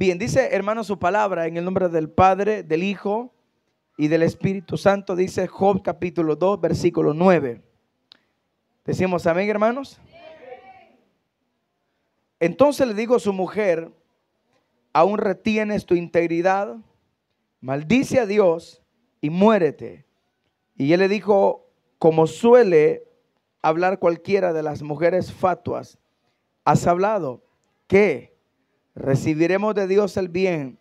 Bien, dice hermano su palabra en el nombre del Padre, del Hijo y del Espíritu Santo, dice Job capítulo 2, versículo 9. Decimos amén, hermanos. Entonces le digo a su mujer, aún retienes tu integridad, maldice a Dios y muérete. Y él le dijo, como suele hablar cualquiera de las mujeres fatuas, has hablado que recibiremos de Dios el bien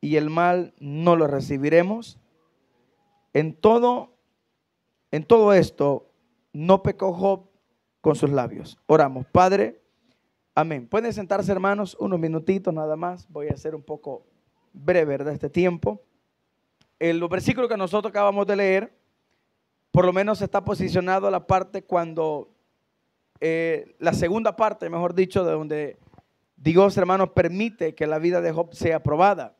y el mal no lo recibiremos. En todo, en todo esto, no pecó Job con sus labios. Oramos, Padre. Amén. Pueden sentarse, hermanos, unos minutitos nada más. Voy a hacer un poco breve de este tiempo. El versículo que nosotros acabamos de leer, por lo menos está posicionado la parte cuando, eh, la segunda parte, mejor dicho, de donde Dios, hermanos, permite que la vida de Job sea probada.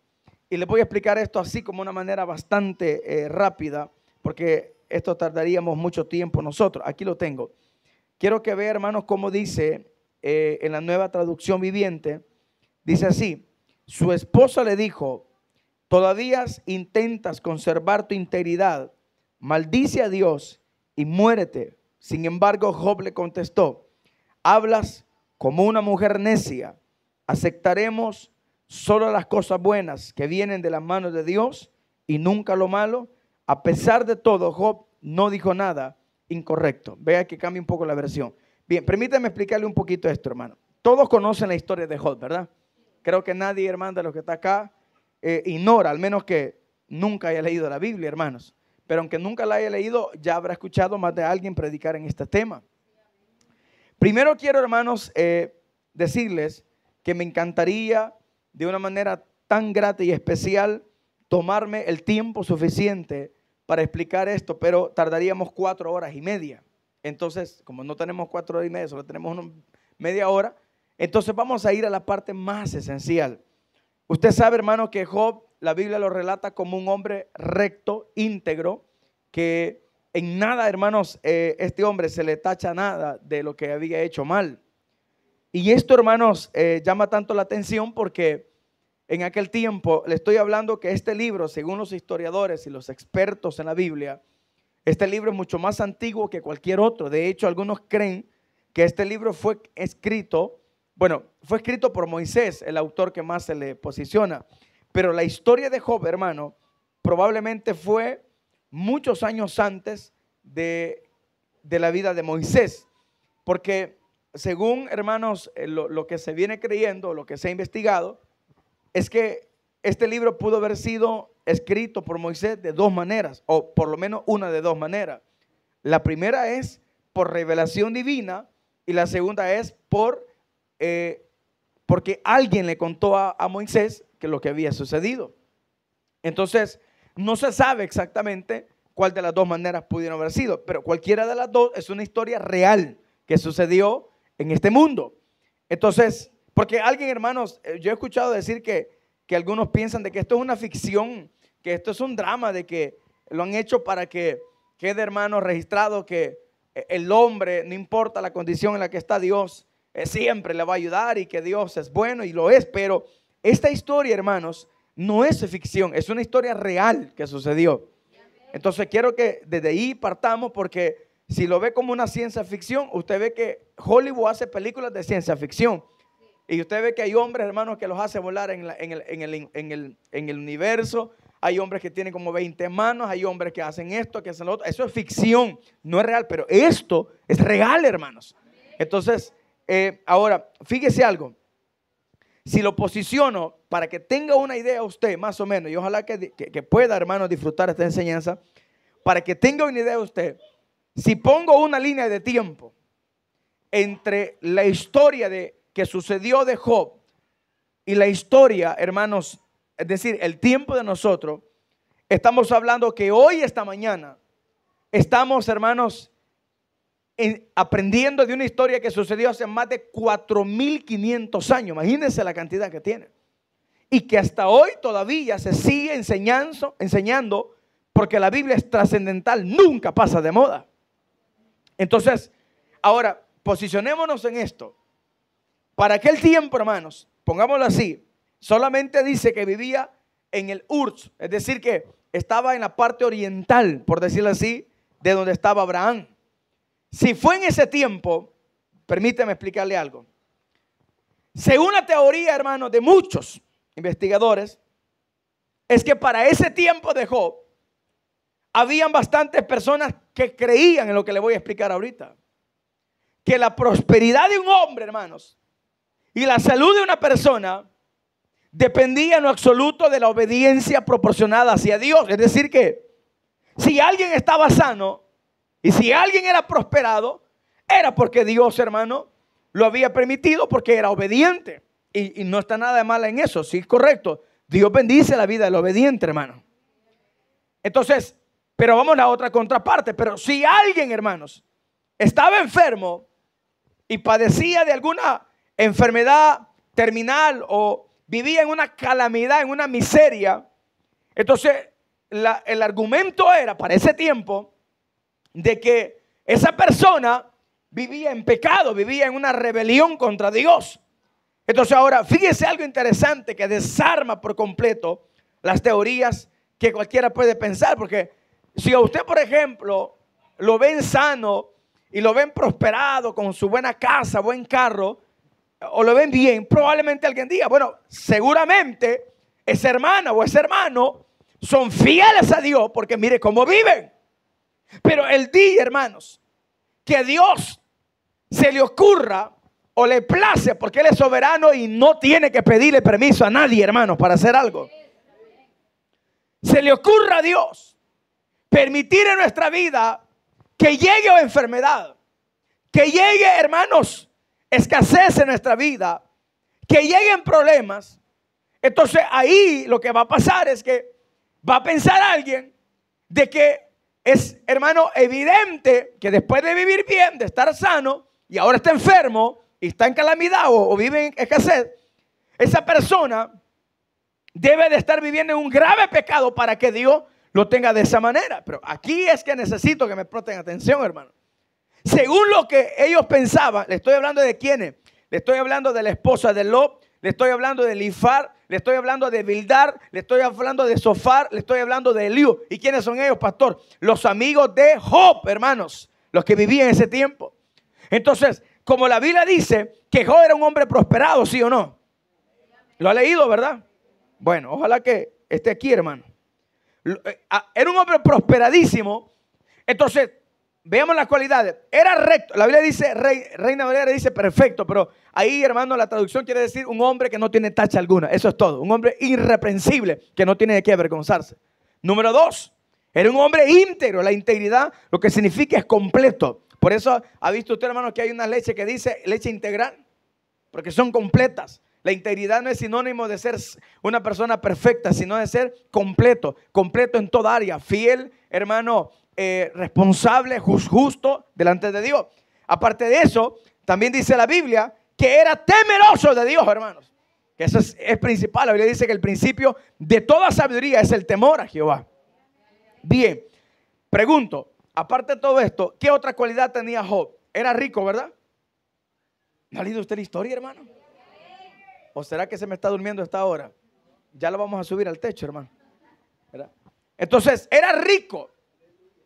Y les voy a explicar esto así como una manera bastante eh, rápida, porque esto tardaríamos mucho tiempo nosotros. Aquí lo tengo. Quiero que vean, hermanos, cómo dice eh, en la nueva traducción viviente, dice así, su esposa le dijo, todavía intentas conservar tu integridad, maldice a Dios y muérete. Sin embargo, Job le contestó, hablas como una mujer necia, aceptaremos solo las cosas buenas que vienen de las manos de Dios y nunca lo malo. A pesar de todo, Job no dijo nada incorrecto. Vea que cambia un poco la versión. Bien, permítame explicarle un poquito esto, hermano. Todos conocen la historia de Job, ¿verdad? Creo que nadie, hermano, de los que está acá, eh, ignora, al menos que nunca haya leído la Biblia, hermanos. Pero aunque nunca la haya leído, ya habrá escuchado más de alguien predicar en este tema. Primero quiero, hermanos, eh, decirles que me encantaría de una manera tan grata y especial tomarme el tiempo suficiente para explicar esto, pero tardaríamos cuatro horas y media. Entonces, como no tenemos cuatro horas y media, solo tenemos una media hora, entonces vamos a ir a la parte más esencial. Usted sabe, hermano, que Job, la Biblia lo relata como un hombre recto, íntegro, que en nada, hermanos, eh, este hombre se le tacha nada de lo que había hecho mal. Y esto, hermanos, eh, llama tanto la atención porque en aquel tiempo le estoy hablando que este libro, según los historiadores y los expertos en la Biblia, este libro es mucho más antiguo que cualquier otro. De hecho, algunos creen que este libro fue escrito, bueno, fue escrito por Moisés, el autor que más se le posiciona. Pero la historia de Job, hermano, probablemente fue muchos años antes de, la vida de Moisés. Porque según, hermanos, eh, lo, que se viene creyendo, lo que se ha investigado, es que este libro pudo haber sido escrito por Moisés de dos maneras, o por lo menos una de dos maneras. La primera es por revelación divina y la segunda es por eh, porque alguien le contó a, a Moisés que lo que había sucedido. Entonces, no se sabe exactamente cuál de las dos maneras pudieron haber sido, pero cualquiera de las dos es una historia real que sucedió en este mundo. Entonces, porque alguien, hermanos, eh, yo he escuchado decir que que algunos piensan de que esto es una ficción, que esto es un drama, de que lo han hecho para que quede, hermano, registrado que el hombre, no importa la condición en la que está Dios, eh, siempre le va a ayudar y que Dios es bueno y lo es. Pero esta historia, hermanos, no es ficción, es una historia real que sucedió. Entonces quiero que desde ahí partamos porque si lo ve como una ciencia ficción, usted ve que Hollywood hace películas de ciencia ficción. Y usted ve que hay hombres, hermanos, que los hace volar en, el, universo. Hay hombres que tienen como 20 manos, hay hombres que hacen esto, que hacen lo otro. Eso es ficción, no es real, pero esto es real, hermanos. Entonces, eh, ahora, fíjese algo. Si lo posiciono para que tenga una idea usted, más o menos, y ojalá que, que pueda, hermanos, disfrutar esta enseñanza, para que tenga una idea usted, si pongo una línea de tiempo entre la historia de que sucedió de Job y la historia, hermanos, es decir, el tiempo de nosotros, estamos hablando que hoy, esta mañana, estamos, hermanos, aprendiendo de una historia que sucedió hace más de 4.500 años. Imagínense la cantidad que tiene. Y que hasta hoy todavía se sigue enseñando, enseñando porque la Biblia es trascendental, nunca pasa de moda. Entonces, ahora, posicionémonos en esto. Para aquel tiempo, hermanos, pongámoslo así, solamente dice que vivía en el Urs, es decir, que estaba en la parte oriental, por decirlo así, de donde estaba Abraham. Si fue en ese tiempo, permíteme explicarle algo. Según la teoría, hermano, de muchos investigadores, es que para ese tiempo de Job, habían bastantes personas que creían en lo que le voy a explicar ahorita. Que la prosperidad de un hombre, hermanos, y la salud de una persona dependía en lo absoluto de la obediencia proporcionada hacia Dios. Es decir, que si alguien estaba sano y si alguien era prosperado, era porque Dios, hermano, lo había permitido porque era obediente. Y, no está nada de mal en eso, sí correcto. Dios bendice la vida del obediente, hermano. Entonces, pero vamos a la otra contraparte. Pero si alguien, hermanos, estaba enfermo y padecía de alguna enfermedad terminal o vivía en una calamidad, en una miseria, entonces el argumento era para ese tiempo de que esa persona vivía en pecado, vivía en una rebelión contra Dios. Entonces ahora, fíjese algo interesante que desarma por completo las teorías que cualquiera puede pensar, porque si a usted, por ejemplo, lo ven sano y lo ven prosperado con su buena casa, buen carro, o lo ven bien, probablemente alguien diga, bueno, seguramente esa hermana o ese hermano son fieles a Dios porque mire cómo viven. Pero el día, hermanos, que Dios se le ocurra o le place, porque Él es soberano y no tiene que pedirle permiso a nadie, hermanos, para hacer algo. Se le ocurra a Dios permitir en nuestra vida que llegue enfermedad, que llegue, hermanos, escasez en nuestra vida, que lleguen problemas. Entonces ahí lo que va a pasar es que va a pensar alguien de que es, hermano, evidente que después de vivir bien, de estar sano, y ahora está enfermo, y está en calamidad o, o vive en escasez, esa persona debe de estar viviendo en un grave pecado para que Dios lo tenga de esa manera. Pero aquí es que necesito que me presten atención, hermano. Según lo que ellos pensaban, le estoy hablando de quiénes. Le estoy hablando de la esposa de Lot, le estoy hablando de Lifar, le estoy hablando de Bildar, le estoy hablando de Sofar, le estoy hablando de Eliú. ¿Y quiénes son ellos, pastor? Los amigos de Job, hermanos, los que vivían en ese tiempo. Entonces, como la Biblia dice que Job era un hombre prosperado, ¿sí o no? Lo ha leído, ¿verdad? Bueno, ojalá que esté aquí, hermano. Eh, era un hombre prosperadísimo. Entonces, veamos las cualidades. Era recto. La Biblia dice, Reina Valera dice perfecto, pero ahí, hermano, la traducción quiere decir un hombre que no tiene tacha alguna. Eso es todo. Un hombre irreprensible que no tiene de qué avergonzarse. Número dos, era un hombre íntegro. La integridad lo que significa es completo. Por eso ha visto usted, hermano, que hay una leche que dice leche integral, porque son completas. La integridad no es sinónimo de ser una persona perfecta, sino de ser completo, completo en toda área, fiel, hermano, eh, responsable, justo delante de Dios. Aparte de eso, también dice la Biblia que era temeroso de Dios, hermanos. Que eso es, es principal. La Biblia dice que el principio de toda sabiduría es el temor a Jehová. Bien, pregunto, aparte de todo esto, ¿qué otra cualidad tenía Job? Era rico, ¿verdad? ¿No ha leído usted la historia, hermano? ¿O será que se me está durmiendo esta hora? Ya lo vamos a subir al techo, hermano. Entonces, era rico.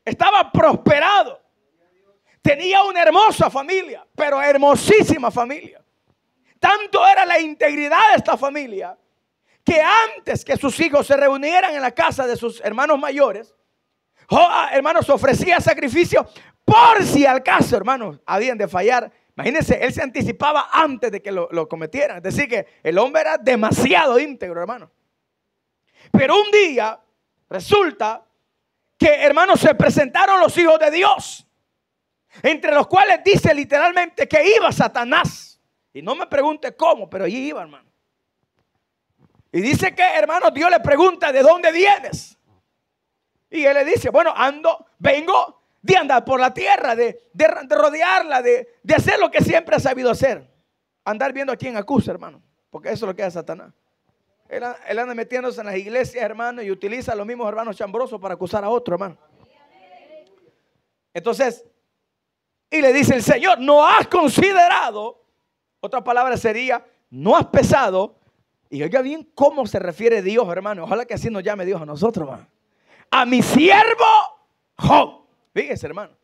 Estaba prosperado. Tenía una hermosa familia, pero hermosísima familia. Tanto era la integridad de esta familia que antes que sus hijos se reunieran en la casa de sus hermanos mayores, hermanos, ofrecía sacrificio por si al caso, hermanos, habían de fallar Imagínense, él se anticipaba antes de que lo, lo, cometieran. Es decir, que el hombre era demasiado íntegro, hermano. Pero un día resulta que, hermanos, se presentaron los hijos de Dios. Entre los cuales dice literalmente que iba Satanás. Y no me pregunte cómo, pero allí iba, hermano. Y dice que, hermano, Dios le pregunta, ¿de dónde vienes? Y él le dice, bueno, ando, vengo de andar por la tierra, de, rodearla, de, hacer lo que siempre ha sabido hacer. Andar viendo a quién acusa, hermano. Porque eso es lo que hace Satanás. Él, anda metiéndose en las iglesias, hermano, y utiliza los mismos hermanos chambrosos para acusar a otro, hermano. Entonces, y le dice el Señor, no has considerado, otra palabra sería, no has pesado Y oiga bien cómo se refiere Dios, hermano. Ojalá que así nos llame Dios a nosotros, hermano. A mi siervo Job. Fíjese, hermano.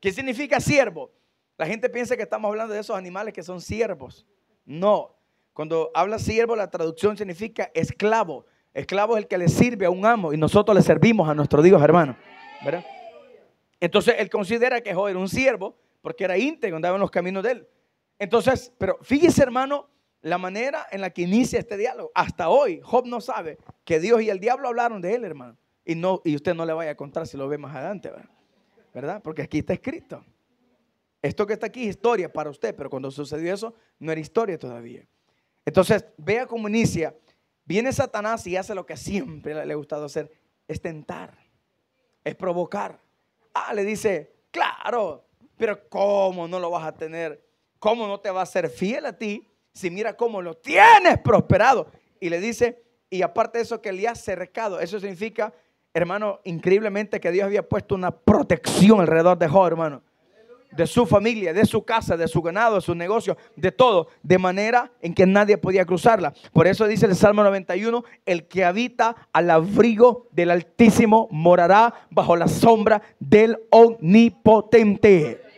¿Qué significa siervo? La gente piensa que estamos hablando de esos animales que son siervos. No. Cuando habla siervo, la traducción significa esclavo. Esclavo es el que le sirve a un amo y nosotros le servimos a nuestro Dios, hermano. ¿Verdad? Entonces él considera que Job era un siervo porque era íntegro, andaba en los caminos de él. Entonces, pero fíjese, hermano, la manera en la que inicia este diálogo. Hasta hoy, Job no sabe que Dios y el diablo hablaron de él, hermano. Y, no, y usted no le vaya a contar si lo ve más adelante, ¿verdad? ¿Verdad? Porque aquí está escrito. Esto que está aquí es historia para usted, pero cuando sucedió eso, no era historia todavía. Entonces, vea cómo inicia. Viene Satanás y hace lo que siempre le ha gustado hacer, es tentar, es provocar. Ah, le dice, claro, pero ¿cómo no lo vas a tener? ¿Cómo no te va a ser fiel a ti si mira cómo lo tienes prosperado? Y le dice, y aparte de eso que le ha cercado, eso significa hermano, increíblemente que Dios había puesto una protección alrededor de Job, hermano. De su familia, de su casa, de su ganado, de su negocio, de todo, de manera en que nadie podía cruzarla. Por eso dice el Salmo 91, el que habita al abrigo del Altísimo morará bajo la sombra del Omnipotente.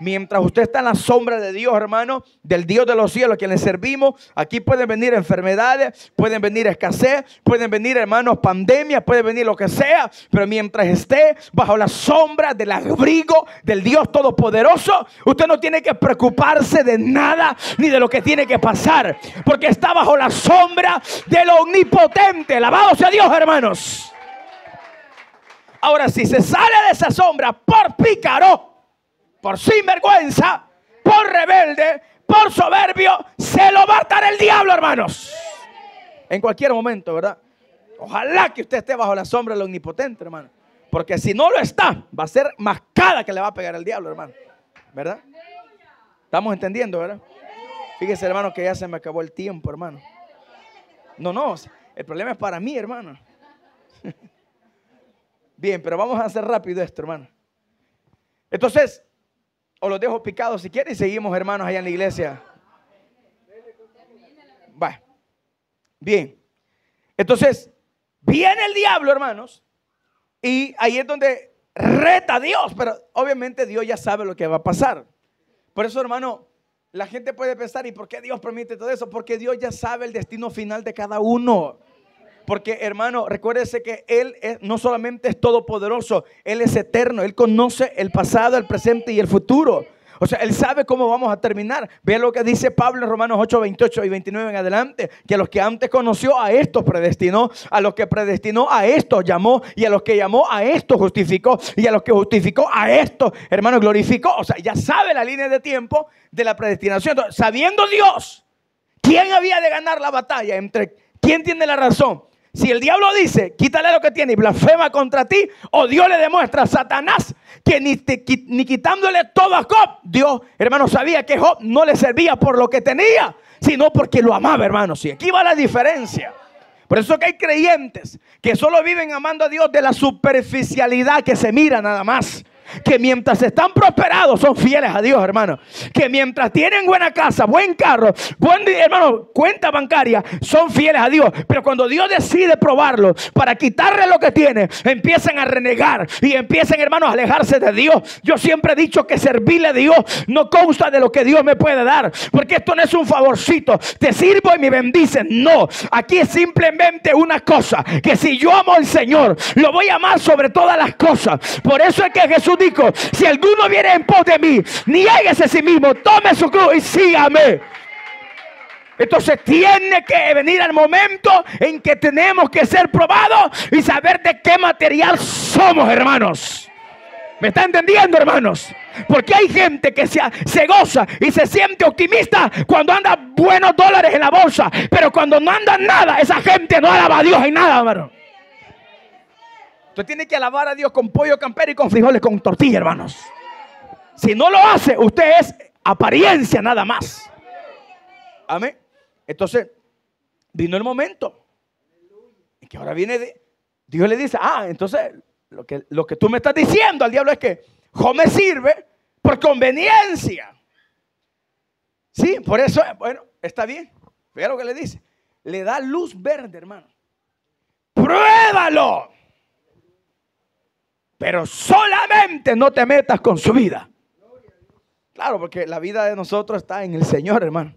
Mientras usted está en la sombra de Dios, hermano, del Dios de los cielos, a quien le servimos, aquí pueden venir enfermedades, pueden venir escasez, pueden venir, hermanos, pandemias, puede venir lo que sea, pero mientras esté bajo la sombra del abrigo del Dios Todopoderoso, usted no tiene que preocuparse de nada ni de lo que tiene que pasar, porque está bajo la sombra del omnipotente. Alabado sea Dios, hermanos. Ahora, si se sale de esa sombra por pícaro, por sinvergüenza, por rebelde, por soberbio, se lo va a dar el diablo, hermanos. En cualquier momento, ¿verdad? Ojalá que usted esté bajo la sombra del omnipotente, hermano. Porque si no lo está, va a ser mascada que le va a pegar el diablo, hermano. ¿Verdad? Estamos entendiendo, ¿verdad? Fíjese, hermano, que ya se me acabó el tiempo, hermano. No, no, el problema es para mí, hermano. Bien, pero vamos a hacer rápido esto, hermano. Entonces, o los dejo picados si quieren y seguimos, hermanos, allá en la iglesia. Va. Bien. Entonces, viene el diablo, hermanos, y ahí es donde reta a Dios, pero obviamente Dios ya sabe lo que va a pasar. Por eso, hermano, la gente puede pensar, ¿y por qué Dios permite todo eso? Porque Dios ya sabe el destino final de cada uno. Porque hermano, recuérdese que Él no solamente es todopoderoso, Él es eterno, Él conoce el pasado, el presente y el futuro. O sea, Él sabe cómo vamos a terminar. Vea lo que dice Pablo en Romanos 8, 28 y 29 en adelante. Que a los que antes conoció a estos predestinó, a los que predestinó a estos llamó, y a los que llamó a estos justificó, y a los que justificó a estos, hermano, glorificó. O sea, ya sabe la línea de tiempo de la predestinación. sabiendo Dios quién había de ganar la batalla, entre quién tiene la razón, si el diablo dice, quítale lo que tiene y blasfema contra ti, o Dios le demuestra a Satanás que ni, quitándole todo a Job, Dios, hermano, sabía que Job no le servía por lo que tenía, sino porque lo amaba, hermano. Y aquí va la diferencia. Por eso que hay creyentes que solo viven amando a Dios de la superficialidad que se mira nada más que mientras están prosperados son fieles a Dios, hermano. Que mientras tienen buena casa, buen carro, buen hermano, cuenta bancaria, son fieles a Dios. Pero cuando Dios decide probarlo para quitarle lo que tiene, empiezan a renegar y empiezan, hermanos, a alejarse de Dios. Yo siempre he dicho que servirle a Dios no consta de lo que Dios me puede dar, porque esto no es un favorcito. Te sirvo y me bendices. No, aquí es simplemente una cosa, que si yo amo al Señor, lo voy a amar sobre todas las cosas. Por eso es que Jesús dijo, si alguno viene en pos de mí, nieguese a sí mismo, tome su cruz y sígame. Entonces tiene que venir el momento en que tenemos que ser probados y saber de qué material somos, hermanos. ¿Me está entendiendo, hermanos? Porque hay gente que se, se, goza y se siente optimista cuando anda buenos dólares en la bolsa. Pero cuando no anda nada, esa gente no alaba a Dios en nada, hermano. Usted tiene que alabar a Dios con pollo campero y con frijoles con tortilla, hermanos. Si no lo hace, usted es apariencia nada más. Amén. Entonces, vino el momento. Que ahora viene Dios le dice, ah, entonces lo que, lo que tú me estás diciendo al diablo es que Job me sirve por conveniencia. Sí, por eso, bueno, está bien. Vea lo que le dice. le da luz verde, hermano. Pruébalo. Pero solamente no te metas con su vida. Claro, porque la vida de nosotros está en el Señor, hermano.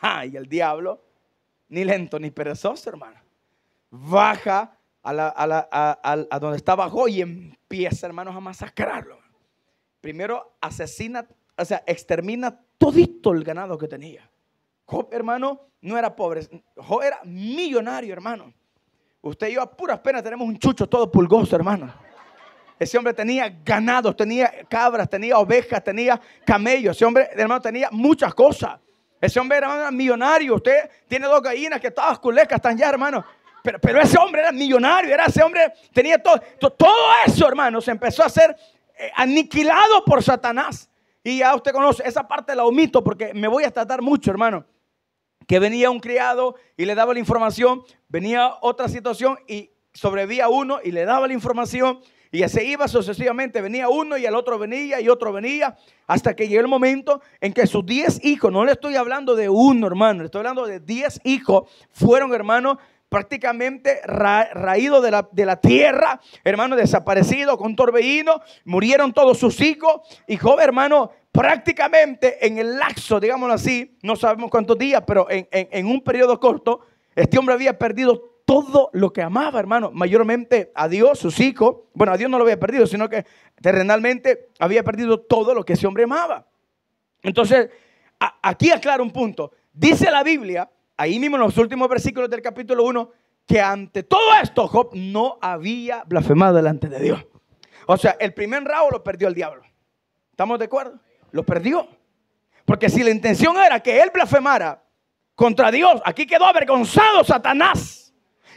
Ay, el diablo, ni lento ni perezoso, hermano. Baja a, donde está abajo y empieza, hermanos, a masacrarlo. Primero asesina, o sea, extermina todito el ganado que tenía. Job, hermano, no era pobre. Job era millonario, hermano. Usted y yo a puras penas tenemos un chucho todo pulgoso, hermano. Ese hombre tenía ganados, tenía cabras, tenía ovejas, tenía camellos. Ese hombre, hermano, tenía muchas cosas. Ese hombre era millonario. Usted tiene dos gallinas que todas culecas están ya, hermano. Pero, pero, ese hombre era millonario, era ese hombre, tenía todo. Todo eso, hermano, se empezó a ser eh, aniquilado por Satanás. Y ya usted conoce, esa parte la omito porque me voy a tratar mucho, hermano. Que venía un criado y le daba la información, venía otra situación y sobrevía uno y le daba la información y se iba sucesivamente, venía uno y el otro venía y otro venía, hasta que llegó el momento en que sus diez hijos, no le estoy hablando de uno hermano, le estoy hablando de diez hijos, fueron hermanos prácticamente raídos de la, de la tierra, hermano, desaparecido con torbellino, murieron todos sus hijos y joven hermano, prácticamente en el lapso, digámoslo así, no sabemos cuántos días, pero en, en un periodo corto, este hombre había perdido todo lo que amaba, hermano, mayormente a Dios, sus hijos. Bueno, a Dios no lo había perdido, sino que terrenalmente había perdido todo lo que ese hombre amaba. Entonces, aquí aclaro un punto. Dice la Biblia, ahí mismo en los últimos versículos del capítulo 1, que ante todo esto Job no había blasfemado delante de Dios. O sea, el primer rabo lo perdió el diablo. ¿Estamos de acuerdo? Lo perdió. Porque si la intención era que él blasfemara contra Dios, aquí quedó avergonzado Satanás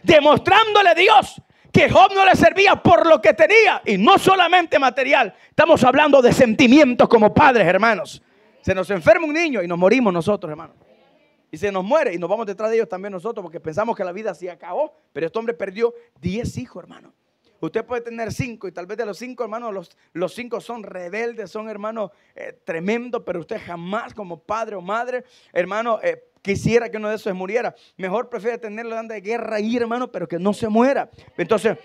demostrándole a Dios que Job no le servía por lo que tenía y no solamente material. Estamos hablando de sentimientos como padres, hermanos. Se nos enferma un niño y nos morimos nosotros, hermanos. Y se nos muere y nos vamos detrás de ellos también nosotros porque pensamos que la vida se acabó. Pero este hombre perdió 10 hijos, hermano. Usted puede tener cinco y tal vez de los cinco hermanos, los, los cinco son rebeldes, son hermanos eh, tremendos, pero usted jamás como padre o madre, hermano, eh, quisiera que uno de esos muriera. Mejor prefiere tenerlo de guerra ahí, hermano, pero que no se muera. Entonces,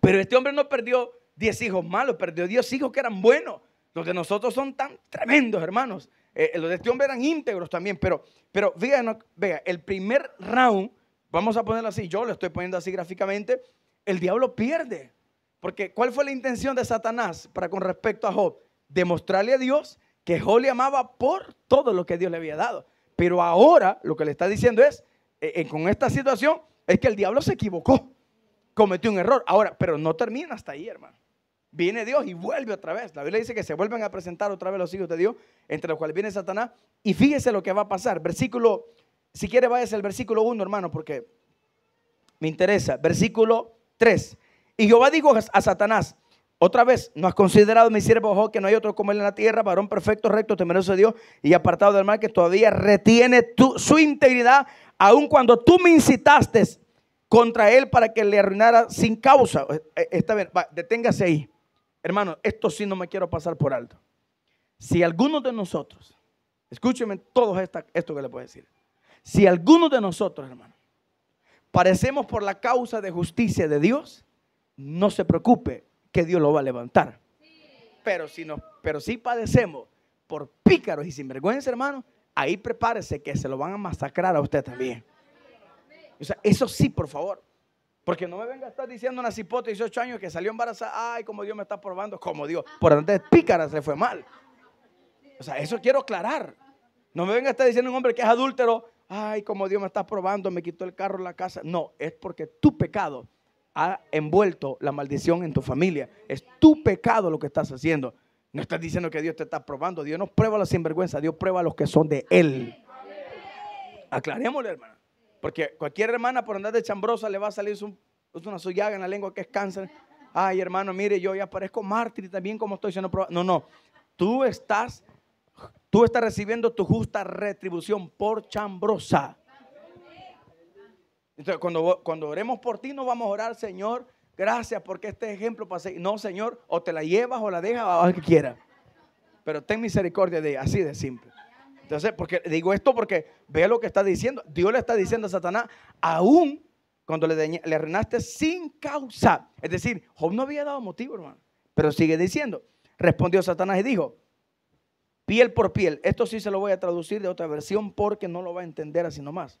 pero este hombre no perdió 10 hijos malos, perdió 10 hijos que eran buenos. Los de nosotros son tan tremendos, hermanos. Eh, los de este hombre eran íntegros también, pero, pero vea, vea, el primer round, vamos a ponerlo así, yo lo estoy poniendo así gráficamente, el diablo pierde. Porque ¿cuál fue la intención de Satanás para con respecto a Job? Demostrarle a Dios que Job le amaba por todo lo que Dios le había dado. Pero ahora lo que le está diciendo es, eh, eh, con esta situación, es que el diablo se equivocó, cometió un error. Ahora, pero no termina hasta ahí, hermano. Viene Dios y vuelve otra vez. La Biblia dice que se vuelven a presentar otra vez los hijos de Dios, entre los cuales viene Satanás. Y fíjese lo que va a pasar. Versículo, si quiere váyase al versículo 1, hermano, porque me interesa. Versículo 3. Y Jehová dijo a Satanás, otra vez, ¿no has considerado mi siervo Job que no hay otro como él en la tierra, varón perfecto, recto, temeroso de Dios y apartado del mal, que todavía retiene su integridad, aun cuando tú me incitaste contra él para que le arruinara sin causa? Eh, eh, está bien, deténgase ahí. Hermano, esto sí no me quiero pasar por alto. Si alguno de nosotros, escúcheme todo esto que le puedo decir. Si alguno de nosotros, hermano, parecemos por la causa de justicia de Dios, no se preocupe, que Dios lo va a levantar. Pero si, no, pero si padecemos por pícaros y sinvergüenza, hermano, ahí prepárese que se lo van a masacrar a usted también. O sea, eso sí, por favor. Porque no me venga a estar diciendo una cipote de 18 años que salió embarazada. Ay, como Dios me está probando. Como Dios. Por antes pícara se fue mal. O sea, eso quiero aclarar. No me venga a estar diciendo un hombre que es adúltero. Ay, como Dios me está probando, me quitó el carro, la casa. No, es porque tu pecado ha envuelto la maldición en tu familia. Es tu pecado lo que estás haciendo. No estás diciendo que Dios te está probando. Dios no prueba a la sinvergüenza. Dios prueba a los que son de Él. Aclarémosle, hermana. Porque cualquier hermana por andar de chambrosa le va a salir una suyaga en la lengua que es cáncer. Ay, hermano, mire, yo ya parezco mártir también como estoy siendo probado. No, no. Tú estás, tú estás recibiendo tu justa retribución por chambrosa. Entonces, cuando, cuando oremos por ti, no vamos a orar, Señor, gracias porque este ejemplo pase. No, Señor, o te la llevas o la dejas o lo que quieras. Pero ten misericordia de ella, así de simple. Entonces, porque digo esto porque ve lo que está diciendo. Dios le está diciendo a Satanás, aún cuando le, reinaste sin causa. Es decir, Job no había dado motivo, hermano. Pero sigue diciendo. Respondió Satanás y dijo, piel por piel. Esto sí se lo voy a traducir de otra versión porque no lo va a entender así nomás.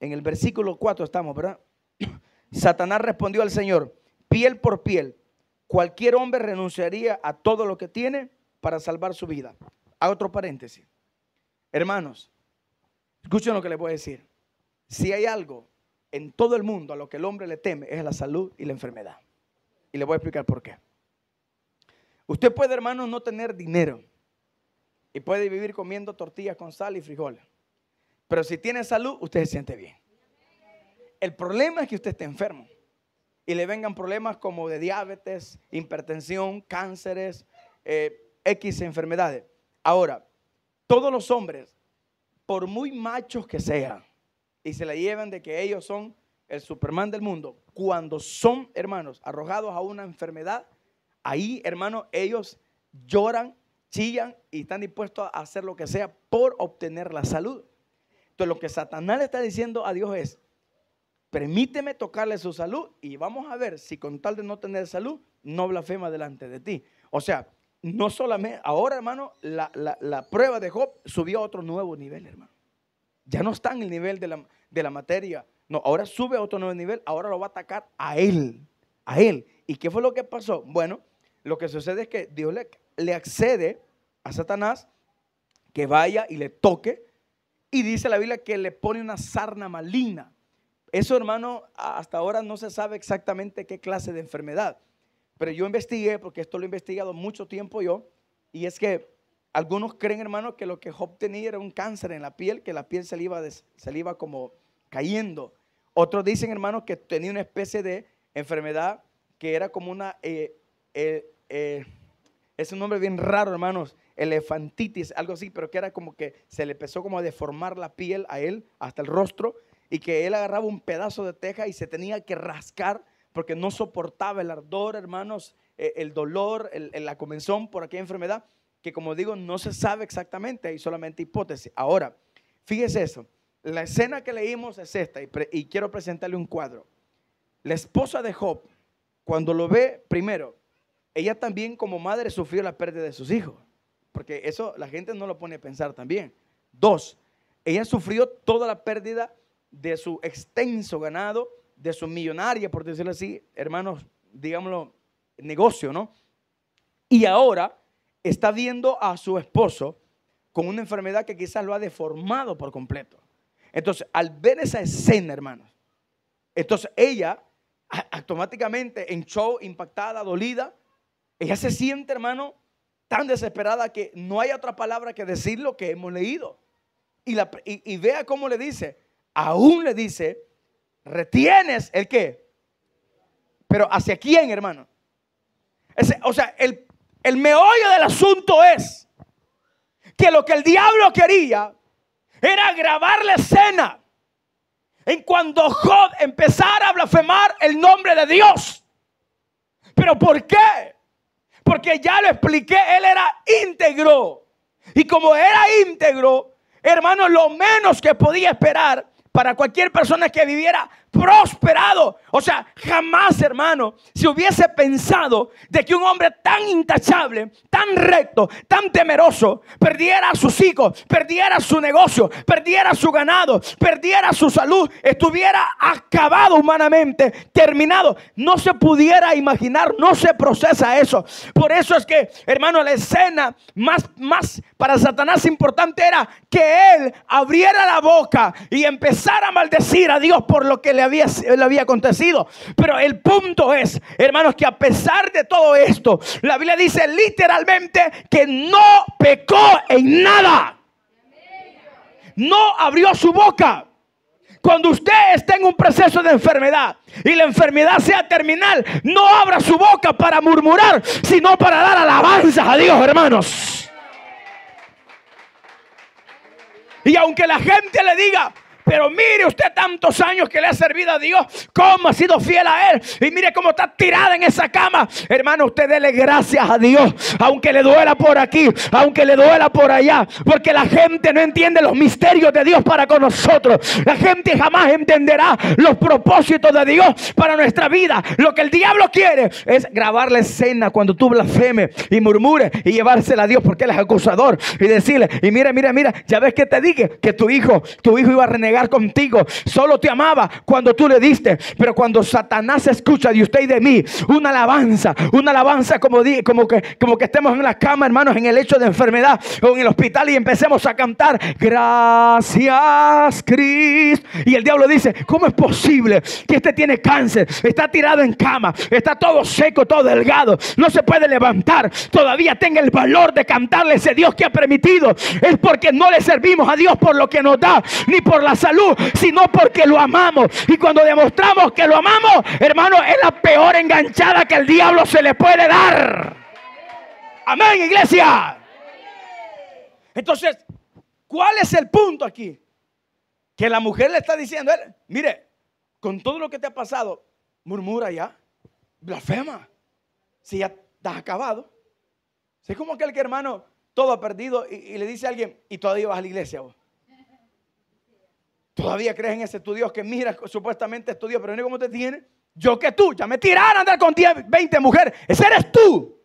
En el versículo 4 estamos, ¿verdad? Satanás respondió al Señor, piel por piel. Cualquier hombre renunciaría a todo lo que tiene para salvar su vida. A otro paréntesis. Hermanos, escuchen lo que les voy a decir. Si hay algo en todo el mundo a lo que el hombre le teme, es la salud y la enfermedad. Y le voy a explicar por qué. Usted puede, hermanos, no tener dinero y puede vivir comiendo tortillas con sal y frijoles. Pero si tiene salud, usted se siente bien. El problema es que usted esté enfermo y le vengan problemas como de diabetes, hipertensión, cánceres, eh, X enfermedades. Ahora, todos los hombres, por muy machos que sean, y se le llevan de que ellos son el Superman del mundo, cuando son, hermanos, arrojados a una enfermedad, ahí, hermanos, ellos lloran, chillan y están dispuestos a hacer lo que sea por obtener la salud. Entonces, lo que Satanás le está diciendo a Dios es, permíteme tocarle su salud y vamos a ver si con tal de no tener salud, no blasfema delante de ti. O sea, no solamente, ahora hermano, la, prueba de Job subió a otro nuevo nivel, hermano. Ya no está en el nivel de la, de la materia, no, ahora sube a otro nuevo nivel, ahora lo va a atacar a él, a él. ¿Y qué fue lo que pasó? Bueno, lo que sucede es que Dios le, le accede a Satanás que vaya y le toque y dice la Biblia que le pone una sarna maligna eso, hermano, hasta ahora no se sabe exactamente qué clase de enfermedad. Pero yo investigué, porque esto lo he investigado mucho tiempo yo, y es que algunos creen, hermano, que lo que Job tenía era un cáncer en la piel, que la piel se le iba, se iba como cayendo. Otros dicen, hermano, que tenía una especie de enfermedad que era como una, eh, eh, eh, es un nombre bien raro, hermanos, elefantitis, algo así, pero que era como que se le empezó como a deformar la piel a él, hasta el rostro, y que él agarraba un pedazo de teja y se tenía que rascar porque no soportaba el ardor, hermanos, eh, el dolor, la comenzón por aquella enfermedad, que como digo, no se sabe exactamente, hay solamente hipótesis. Ahora, fíjese eso, la escena que leímos es esta y, y quiero presentarle un cuadro. La esposa de Job, cuando lo ve primero, ella también como madre sufrió la pérdida de sus hijos, porque eso la gente no lo pone a pensar también. Dos, ella sufrió toda la pérdida de su extenso ganado, de su millonaria, por decirlo así, hermanos, digámoslo, negocio, ¿no? Y ahora está viendo a su esposo con una enfermedad que quizás lo ha deformado por completo. Entonces, al ver esa escena, hermanos, entonces ella automáticamente en show, impactada, dolida, ella se siente, hermano, tan desesperada que no hay otra palabra que decir lo que hemos leído. Y, la, vea cómo le dice, aún le dice, retienes el qué. Pero ¿hacia quién, hermano? o sea, el, el meollo del asunto es que lo que el diablo quería era grabar la escena en cuando Job empezara a blasfemar el nombre de Dios. ¿Pero por qué? Porque ya lo expliqué, él era íntegro. Y como era íntegro, hermano, lo menos que podía esperar para cualquier persona que viviera prosperado. O sea, jamás, hermano, se hubiese pensado de que un hombre tan intachable, tan recto, tan temeroso, perdiera a sus hijos, perdiera su negocio, perdiera su ganado, perdiera su salud, estuviera acabado humanamente, terminado. No se pudiera imaginar, no se procesa eso. Por eso es que, hermano, la escena más, más para Satanás importante era que él abriera la boca y empezara a maldecir a Dios por lo que le le había acontecido. Pero el punto es, hermanos, que a pesar de todo esto, la Biblia dice literalmente que no pecó en nada. No abrió su boca. Cuando usted está en un proceso de enfermedad y la enfermedad sea terminal, no abra su boca para murmurar, sino para dar alabanzas a Dios, hermanos. Y aunque la gente le diga, Pero mire usted tantos años que le ha servido a Dios, cómo ha sido fiel a Él. Y mire cómo está tirada en esa cama. Hermano, usted dele gracias a Dios, aunque le duela por aquí, aunque le duela por allá. Porque la gente no entiende los misterios de Dios para con nosotros. La gente jamás entenderá los propósitos de Dios para nuestra vida. Lo que el diablo quiere es grabar la escena cuando tú blasfemes y murmures y llevársela a Dios porque Él es acusador. Y decirle, y mira, mira, mira, ya ves que te dije que tu hijo, tu hijo iba a renegar contigo. Solo te amaba cuando tú le diste. Pero cuando Satanás escucha de usted y de mí una alabanza, una alabanza como, como, que, como que estemos en la cama, hermanos, en el hecho de enfermedad o en el hospital y empecemos a cantar, gracias Cristo. Y el diablo dice, ¿cómo es posible que este tiene cáncer? Está tirado en cama, está todo seco, todo delgado, no se puede levantar. Todavía tenga el valor de cantarle ese Dios que ha permitido. Es porque no le servimos a Dios por lo que nos da, ni por la salud, sino porque lo amamos. Y cuando demostramos que lo amamos, hermano, es la peor enganchada que el diablo se le puede dar. Amén, iglesia. Entonces, ¿cuál es el punto aquí? Que la mujer le está diciendo, mire, con todo lo que te ha pasado, murmura ya, blasfema. Si ya estás acabado. es como aquel que hermano todo ha perdido y, le dice a alguien, y todavía vas a la iglesia vos. Todavía crees en ese tu Dios que mira, supuestamente es tu Dios, pero no como te tiene. Yo que tú, ya me tiraron a andar con 10, 20 mujeres. Ese eres tú.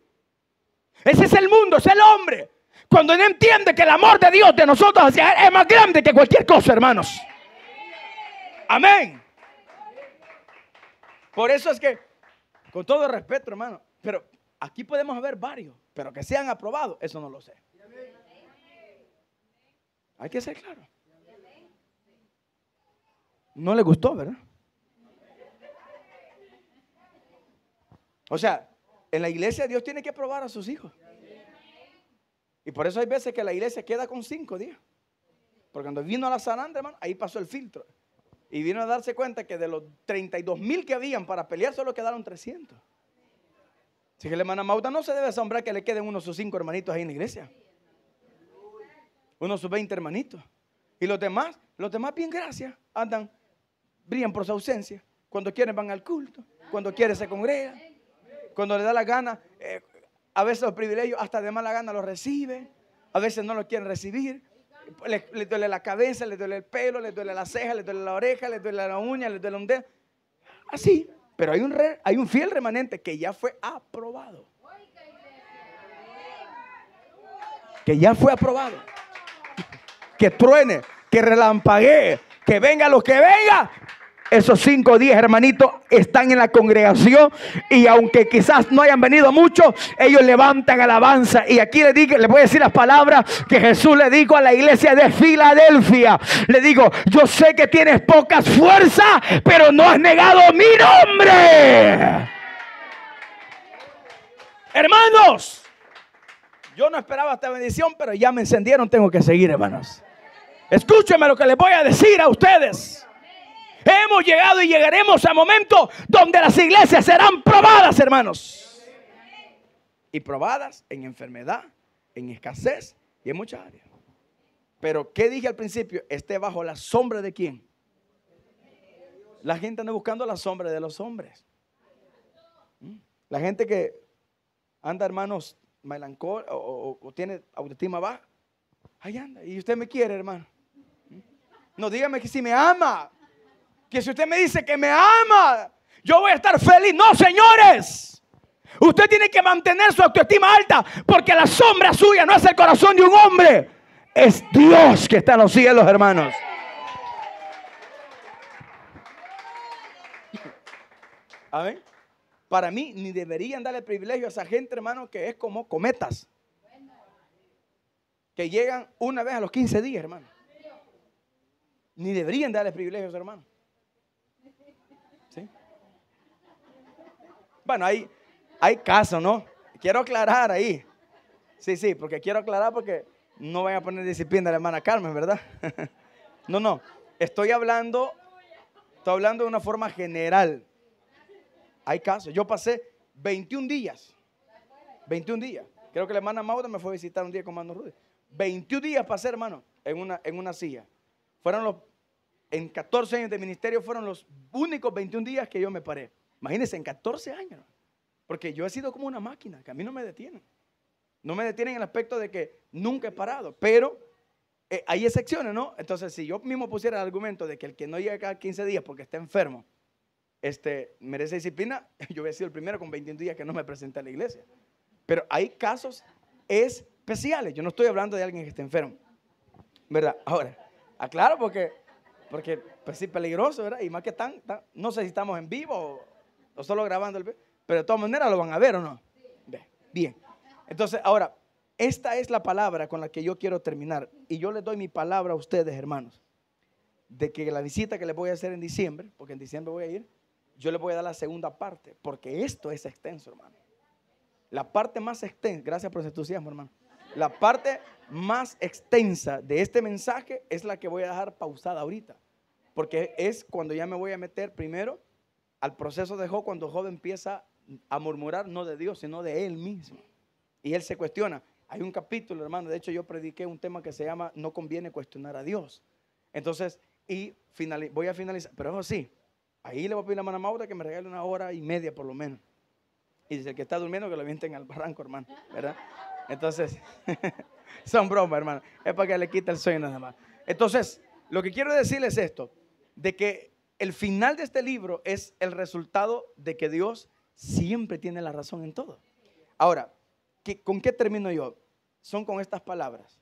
Ese es el mundo, es el hombre. Cuando no entiende que el amor de Dios de nosotros hacia Él es más grande que cualquier cosa, hermanos. Amén. Por eso es que, con todo respeto, hermano, pero aquí podemos haber varios, pero que sean aprobados, eso no lo sé. Hay que ser claro. No le gustó, ¿verdad? O sea, en la iglesia Dios tiene que probar a sus hijos. Y por eso hay veces que la iglesia queda con cinco días. Porque cuando vino a la zaranda, hermano, ahí pasó el filtro. Y vino a darse cuenta que de los 32 mil que habían para pelear, solo quedaron 300. Así que la hermana Mauta no se debe asombrar que le queden unos sus cinco hermanitos ahí en la iglesia. Unos sus 20 hermanitos. Y los demás, los demás bien gracias, andan, brillan por su ausencia. Cuando quieren van al culto, cuando quieren se congregan, cuando le da la gana, eh, a veces los privilegios hasta de mala gana los recibe. A veces no los quieren recibir. Le, duele la cabeza, le duele el pelo, le duele la ceja, le duele la oreja, le duele la uña, le duele un dedo. Así. Pero hay un, hay un fiel remanente que ya fue aprobado. Que ya fue aprobado. Que truene, que relampaguee, que venga lo que venga, esos cinco días, hermanitos, están en la congregación y aunque quizás no hayan venido muchos, ellos levantan alabanza. Y aquí le digo, le voy a decir las palabras que Jesús le dijo a la iglesia de Filadelfia. Le digo, yo sé que tienes pocas fuerzas, pero no has negado mi nombre. Hermanos, yo no esperaba esta bendición, pero ya me encendieron, tengo que seguir, hermanos. Escúchenme lo que les voy a decir a ustedes. Hemos llegado y llegaremos a momentos donde las iglesias serán probadas, hermanos. Y probadas en enfermedad, en escasez y en muchas áreas. Pero, ¿qué dije al principio? Esté bajo la sombra de quién. La gente anda buscando la sombra de los hombres. ¿Mm? La gente que anda, hermanos, melancólico o, tiene autoestima baja, ahí anda. Y usted me quiere, hermano. ¿Mm? No, dígame que si me ama que si usted me dice que me ama, yo voy a estar feliz. No, señores. Usted tiene que mantener su autoestima alta porque la sombra suya no es el corazón de un hombre. Es Dios que está en los cielos, hermanos. Amén. Para mí, ni deberían darle privilegio a esa gente, hermano, que es como cometas. Que llegan una vez a los 15 días, hermano. Ni deberían darle privilegios, hermano. Bueno, hay, hay casos, ¿no? Quiero aclarar ahí. Sí, sí, porque quiero aclarar porque no voy a poner disciplina a la hermana Carmen, ¿verdad? no, no. Estoy hablando, estoy hablando de una forma general. Hay casos. Yo pasé 21 días. 21 días. Creo que la hermana Mauda me fue a visitar un día con Mano Rudy. 21 días pasé, hermano, en una, en una silla. Fueron los, en 14 años de ministerio fueron los únicos 21 días que yo me paré. Imagínense, en 14 años. Porque yo he sido como una máquina, que a mí no me detienen. No me detienen en el aspecto de que nunca he parado. Pero eh, hay excepciones, ¿no? Entonces, si yo mismo pusiera el argumento de que el que no llega cada 15 días porque está enfermo, este, merece disciplina, yo hubiera sido el primero con 21 días que no me presenté a la iglesia. Pero hay casos especiales. Yo no estoy hablando de alguien que esté enfermo. ¿Verdad? Ahora, aclaro porque, porque pues sí, peligroso, ¿verdad? Y más que están, no sé si estamos en vivo o, solo grabando pero de todas maneras lo van a ver o no. Bien. Entonces, ahora, esta es la palabra con la que yo quiero terminar. Y yo les doy mi palabra a ustedes, hermanos, de que la visita que les voy a hacer en diciembre, porque en diciembre voy a ir, yo les voy a dar la segunda parte, porque esto es extenso, hermano. La parte más extensa, gracias por ese entusiasmo, hermano. La parte más extensa de este mensaje es la que voy a dejar pausada ahorita, porque es cuando ya me voy a meter primero al proceso de cuando Job empieza a murmurar no de Dios, sino de él mismo. Y él se cuestiona, hay un capítulo, hermano, de hecho yo prediqué un tema que se llama No conviene cuestionar a Dios. Entonces, y voy a finalizar, pero eso sí, ahí le voy a pedir a la mano Maura que me regale una hora y media por lo menos. Y dice, el que está durmiendo que lo avienten al barranco, hermano, ¿verdad? Entonces, son bromas, hermano. Es para que le quite el sueño nada más. Entonces, lo que quiero decirles es esto, de que el final de este libro es el resultado de que Dios siempre tiene la razón en todo. Ahora, ¿Con qué termino yo? Son con estas palabras.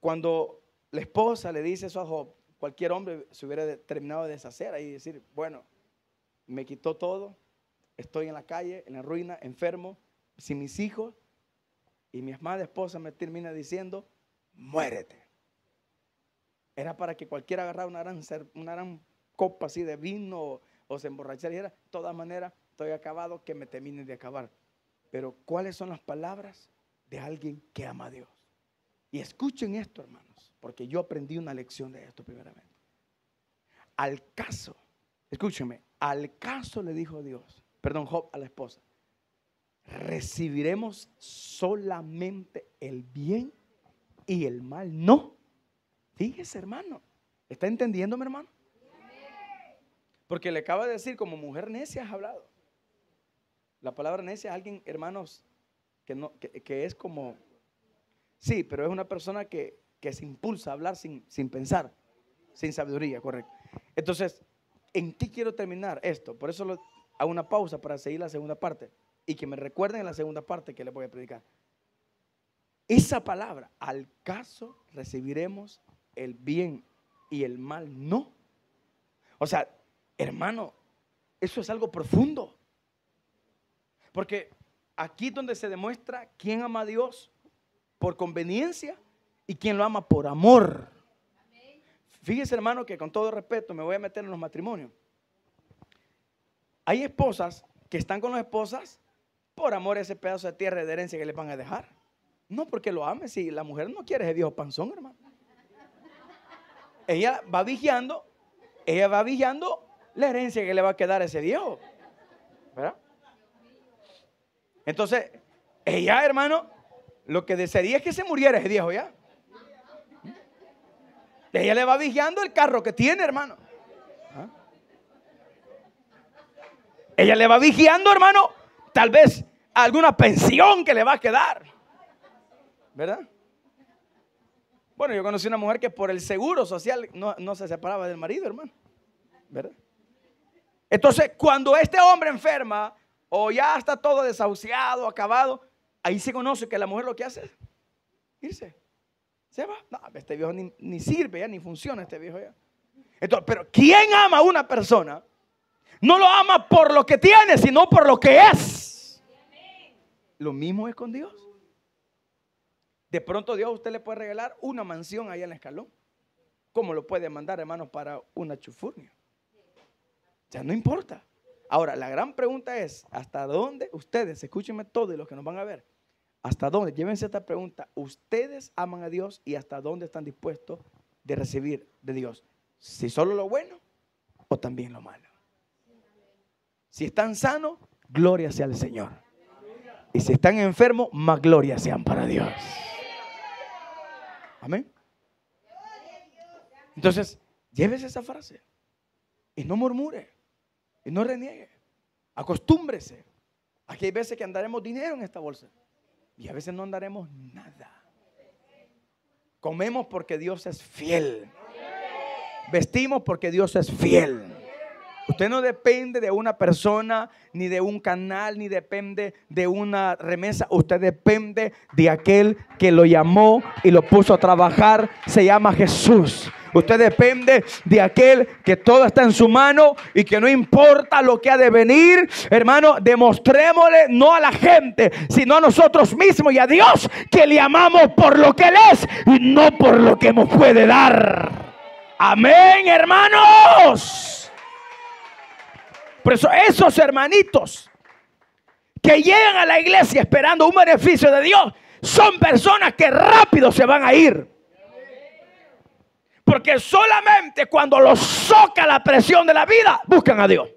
Cuando la esposa le dice eso a Job, cualquier hombre se hubiera terminado de deshacer y decir, bueno, me quitó todo, estoy en la calle, en la ruina, enfermo, sin mis hijos, y mi amada esposa me termina diciendo, muérete. Era para que cualquiera agarrara una gran, una gran copa así de vino o, se emborrachara y era, de todas maneras, estoy acabado, que me termine de acabar. Pero ¿cuáles son las palabras de alguien que ama a Dios? Y escuchen esto, hermanos, porque yo aprendí una lección de esto primeramente. Al caso, escúchenme, al caso le dijo Dios, perdón, Job a la esposa, recibiremos solamente el bien y el mal no. Fíjese, hermano, ¿está entendiéndome, hermano? Porque le acaba de decir, como mujer necia has hablado. La palabra necia es alguien, hermanos, que, no, que, es como, sí, pero es una persona que, se impulsa a hablar sin, sin pensar, sin sabiduría, correcto. Entonces, ¿en qué quiero terminar esto? Por eso hago una pausa para seguir la segunda parte y que me recuerden en la segunda parte que les voy a predicar. Esa palabra, al caso recibiremos el bien y el mal no. O sea, hermano, eso es algo profundo. Porque aquí donde se demuestra quién ama a Dios por conveniencia y quién lo ama por amor. Fíjese hermano que con todo respeto me voy a meter en los matrimonios. Hay esposas que están con las esposas por amor a ese pedazo de tierra de herencia que le van a dejar. No porque lo ame, si la mujer no quiere ese viejo panzón, hermano. Ella va vigiando, ella va vigiando la herencia que le va a quedar a ese viejo. ¿Verdad? Entonces, ella, hermano, lo que desearía es que se muriera ese viejo ya. Ella le va vigiando el carro que tiene, hermano. ¿Ah? Ella le va vigiando, hermano, tal vez alguna pensión que le va a quedar. ¿Verdad? Bueno, yo conocí una mujer que por el seguro social no, no se separaba del marido, hermano. ¿Verdad? Entonces, cuando este hombre enferma, o ya está todo desahuciado, acabado, ahí se conoce que la mujer lo que hace es irse. Se va. No, este viejo ni, sirve ya, ni funciona este viejo ya. Entonces, pero ¿quién ama a una persona? No lo ama por lo que tiene, sino por lo que es. Lo mismo es con Dios. De pronto Dios usted le puede regalar una mansión allá en el escalón. ¿Cómo lo puede mandar, hermanos, para una chufurnia? Ya no importa. Ahora, la gran pregunta es, ¿hasta dónde ustedes, escúchenme todos los que nos van a ver, hasta dónde, llévense esta pregunta, ustedes aman a Dios y hasta dónde están dispuestos de recibir de Dios? Si solo lo bueno o también lo malo. Si están sanos, gloria sea al Señor. Y si están enfermos, más gloria sean para Dios. Amén. Entonces, Llévese esa frase. Y no murmure. Y no reniegue. Acostúmbrese. Aquí hay veces que andaremos dinero en esta bolsa. Y a veces no andaremos nada. Comemos porque Dios es fiel. Vestimos porque Dios es fiel. Usted no depende de una persona, ni de un canal, ni depende de una remesa. Usted depende de aquel que lo llamó y lo puso a trabajar. Se llama Jesús. Usted depende de aquel que todo está en su mano y que no importa lo que ha de venir. Hermano, demostrémosle no a la gente, sino a nosotros mismos y a Dios que le amamos por lo que Él es y no por lo que nos puede dar. Amén, hermanos. Por eso esos hermanitos que llegan a la iglesia esperando un beneficio de Dios son personas que rápido se van a ir. Porque solamente cuando los soca la presión de la vida, buscan a Dios.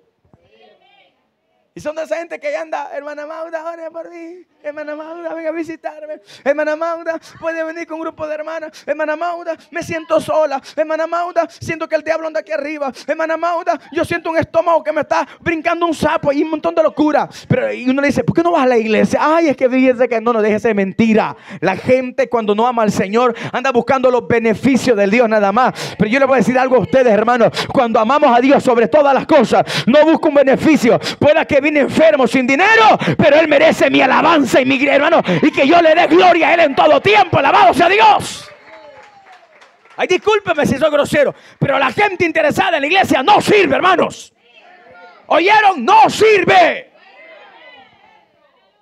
Y son de esa gente que anda, hermana Mauda, ore por mí. Hermana Mauda, venga a visitarme. Hermana Mauda, puede venir con un grupo de hermanas. Hermana Mauda, me siento sola. Hermana Mauda, siento que el diablo anda aquí arriba. Hermana Mauda, yo siento un estómago que me está brincando un sapo y un montón de locura. Pero y uno le dice, ¿por qué no vas a la iglesia? Ay, es que fíjese que no, no déjese de mentira. La gente cuando no ama al Señor anda buscando los beneficios del Dios nada más. Pero yo le voy a decir algo a ustedes, hermanos. Cuando amamos a Dios sobre todas las cosas, no busco un beneficio. Pueda que vine enfermo sin dinero, pero Él merece mi alabanza y mi hermano, y que yo le dé gloria a Él en todo tiempo. Alabado sea Dios. Ay, discúlpeme si soy grosero, pero la gente interesada en la iglesia no sirve, hermanos. ¿Oyeron? No sirve.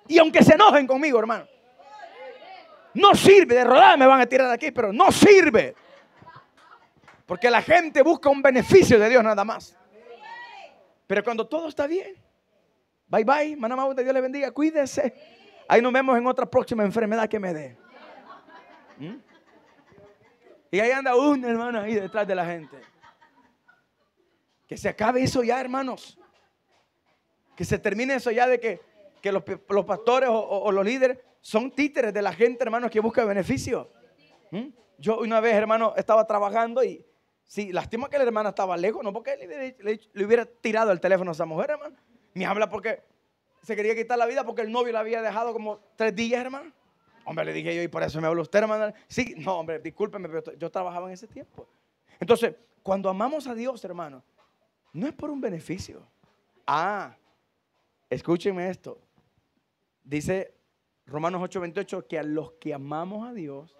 Y aunque se enojen conmigo, hermano, no sirve. De rodada me van a tirar de aquí, pero no sirve. Porque la gente busca un beneficio de Dios nada más. Pero cuando todo está bien, Bye bye, manamá, Dios le bendiga, cuídese. Ahí nos vemos en otra próxima enfermedad que me dé. ¿Mm? Y ahí anda un hermano ahí detrás de la gente. Que se acabe eso ya, hermanos. Que se termine eso ya de que, los, pastores o, los líderes son títeres de la gente, hermanos, que busca beneficio. ¿Mm? Yo una vez, hermano, estaba trabajando y sí, lástima que la hermana estaba lejos, no porque le, le hubiera tirado el teléfono a esa mujer, hermano. Me habla porque se quería quitar la vida porque el novio la había dejado como tres días, hermano. Hombre, le dije yo, y por eso me habló usted, hermano. Sí, no, hombre, discúlpeme, pero yo trabajaba en ese tiempo. Entonces, cuando amamos a Dios, hermano, no es por un beneficio. Ah, escúchenme esto. Dice Romanos 8:28 que a los que amamos a Dios,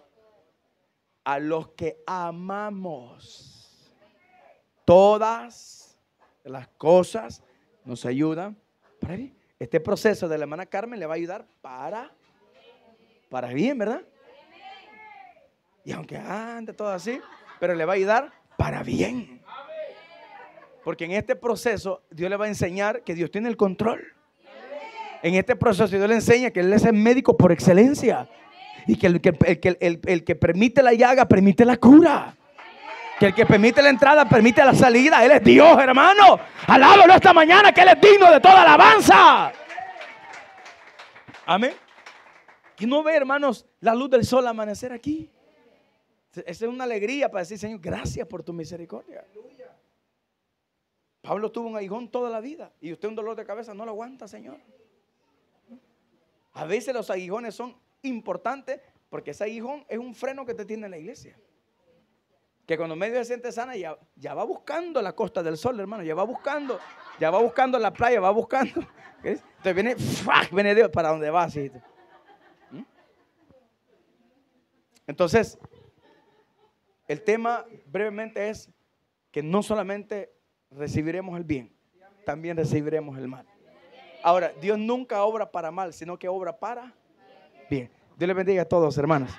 a los que amamos, todas las cosas nos ayuda. Este proceso de la hermana Carmen le va a ayudar para, para bien, ¿verdad? Y aunque ande todo así, pero le va a ayudar para bien. Porque en este proceso Dios le va a enseñar que Dios tiene el control. En este proceso Dios le enseña que Él es el médico por excelencia. Y que el que, el que permite la llaga, permite la cura. Que el que permite la entrada, permite la salida. Él es Dios, hermano. Alábalo esta mañana que Él es digno de toda alabanza. Amén. Y no ve, hermanos, la luz del sol amanecer aquí. Esa es una alegría para decir, Señor, gracias por tu misericordia. Pablo tuvo un aguijón toda la vida y usted un dolor de cabeza no lo aguanta, Señor. A veces los aguijones son importantes porque ese aguijón es un freno que te tiene en la iglesia que cuando medio se siente sana ya, ya va buscando la costa del sol, hermano, ya va buscando, ya va buscando la playa, va buscando. Entonces viene, viene Dios para donde va. ¿Mm? Entonces, el tema brevemente es que no solamente recibiremos el bien, también recibiremos el mal. Ahora, Dios nunca obra para mal, sino que obra para bien. Dios le bendiga a todos, hermanos.